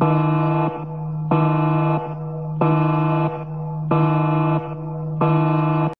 Thank you.